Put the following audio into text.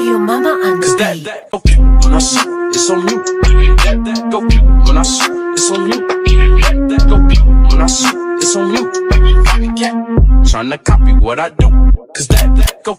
Your mama and Cause that, that, okay, when I shoot, it's on you. That, that, go, when I shoot, it's on you. That, that, go, when I shoot, it's on you. Tryna copy what I do. Cause that, that, go,